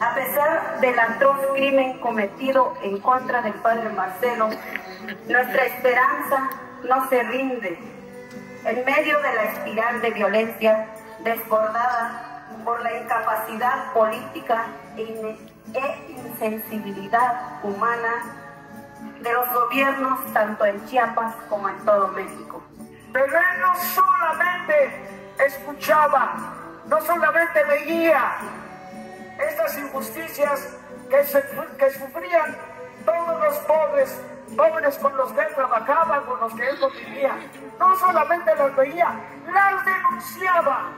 A pesar del atroz crimen cometido en contra del padre Marcelo, nuestra esperanza no se rinde. En medio de la espiral de violencia desbordada por la incapacidad política e, e insensibilidad humana de los gobiernos tanto en Chiapas como en todo México. Pero él no solamente escuchaba, no solamente veía estas injusticias que, que sufrían todos los pobres, pobres con los que él trabajaba, con los que él convivía. No solamente las veía, las denunciaba.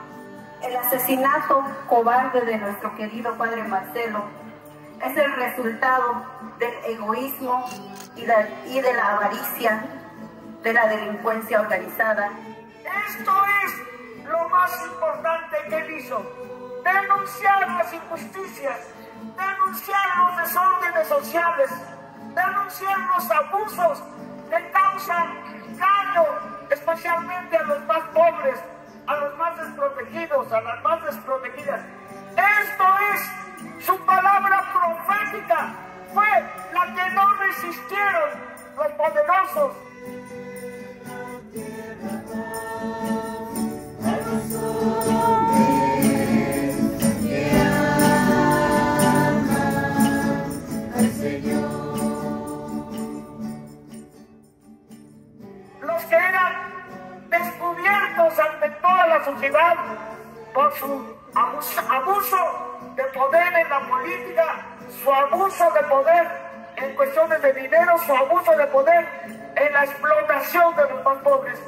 El asesinato cobarde de nuestro querido padre Marcelo es el resultado del egoísmo y de, y de la avaricia de la delincuencia organizada. Esto es lo más importante que él hizo. Denunciar las injusticias, denunciar los desórdenes sociales, denunciar los abusos que causan daño especialmente a los más pobres, a los más desprotegidos, a las más desprotegidas. Esto es su palabra profética, fue la que no resistieron los poderosos que eran descubiertos ante toda la sociedad por su abuso de poder en la política, su abuso de poder en cuestiones de dinero, su abuso de poder en la explotación de los más pobres.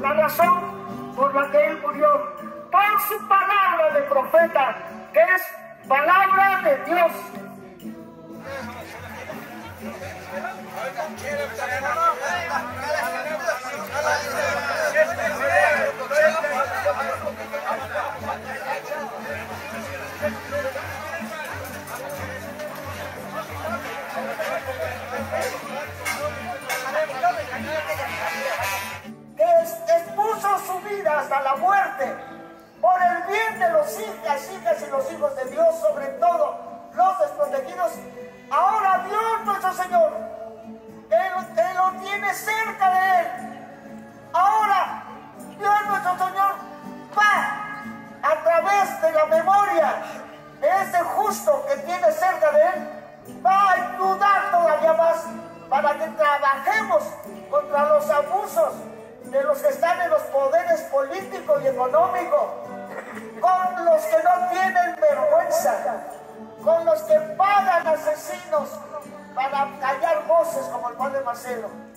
La razón por la que él murió, por su palabra de profeta, que es palabra de Dios. expuso su vida hasta la muerte bien de los hijas, hijas y los hijos de Dios, sobre todo los desprotegidos. Ahora Dios nuestro Señor, él lo tiene cerca de Él. Ahora Dios nuestro Señor va a través de la memoria de ese justo que tiene cerca de Él, va a ayudar todavía más para que trabajemos contra los abusos de los que están en los poderes políticos y económicos, con los que no tienen vergüenza, con los que pagan asesinos para callar voces como el padre Marcelo.